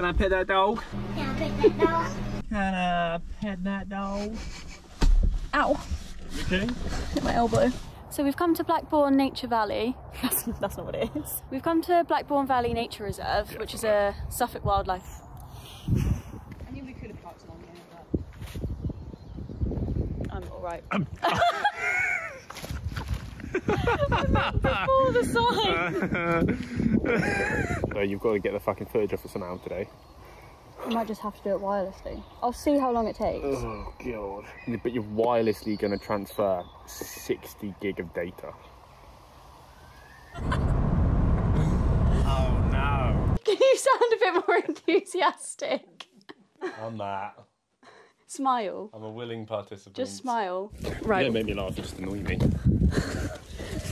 Can I pet that dog? Yeah, pick that dog. Can I pet that dog? Ow, Okay. hit my elbow. So we've come to Blackbourn Nature Valley. That's, that's not what it is. We've come to Blackbourn Valley Nature Reserve, which is a Suffolk wildlife. I knew we could have parked along here, but I'm all right. Before the sign. So you've got to get the fucking footage off the somehow today. I might just have to do it wirelessly. I'll see how long it takes. Oh god. But you're wirelessly going to transfer 60 gig of data. Oh no. Can you sound a bit more enthusiastic? I'm that. Smile. I'm a willing participant. Just smile. Right. don't make me laugh, just annoy me.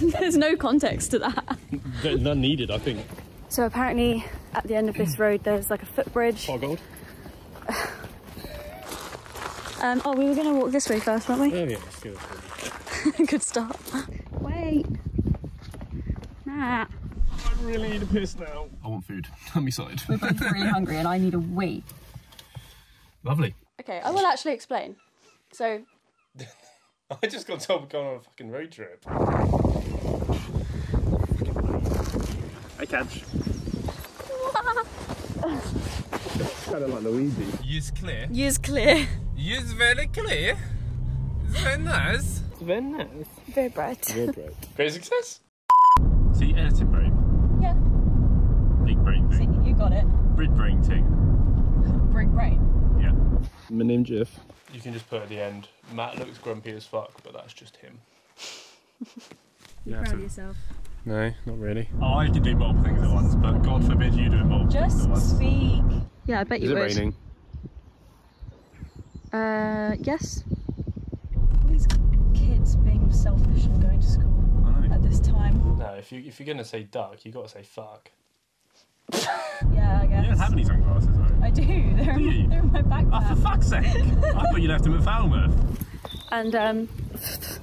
There's no context to that. None needed, I think. So apparently at the end of this road there's like a footbridge. Pot gold? Um, oh, we were going to walk this way first, weren't we? Oh yeah, let's go. Good start. Wait. Nah. I really need a piss now. I want food. I'm excited. We're both really hungry and I need a wee. Lovely. Okay, I will actually explain. So I just got told we're going on a fucking road trip. I catch. kind of like Luigi. Use clear. use clear. Use very clear. It's very nice. It's very nice. Very bright. Very great. Great success. See, editing brain. Yeah. Big brain thing. You got it. Brid brain thing. Brig brain. Yeah. My name's Jeff. You can just put at the end, Matt looks grumpy as fuck, but that's just him. yeah, Proud of yourself. No, not really. Oh, I can do multiple things at once, but God forbid you do multiple things at once. Just speak. Yeah, I bet Is you it would. raining? Uh, yes. All these kids being selfish and going to school at this time. No, if you if you're gonna say duck, you got to say fuck. Yeah, I guess. You don't have any sunglasses though. I do. They're, Do in, you? my, they're in my backpack. Oh, for fuck's sake! I thought you left them at Falmouth. And um,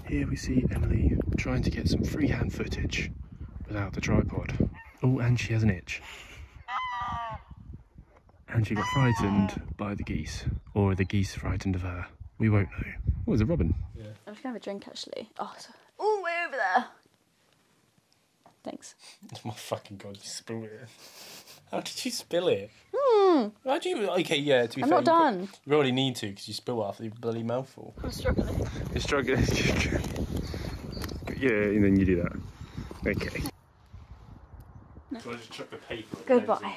Here we see Emily trying to get some freehand footage without the tripod. Oh, and she has an itch. And she got frightened by the geese, or the geese frightened of her. We won't know. Oh, it's a robin. Yeah. I'm just gonna have a drink actually. Oh, so, oh, way over there. Thanks. Oh my fucking god, you spilled it. How did you spill it? Hmm. How do you? Okay, yeah. To be. I'm fair, not you done. pro- You already need to because you spill after your bloody mouthful. I'm struggling. You're struggling. yeah, and then you do that. Okay. So I just chuck the paper. Goodbye.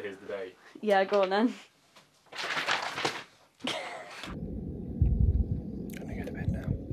Here's the day. Yeah, go on then.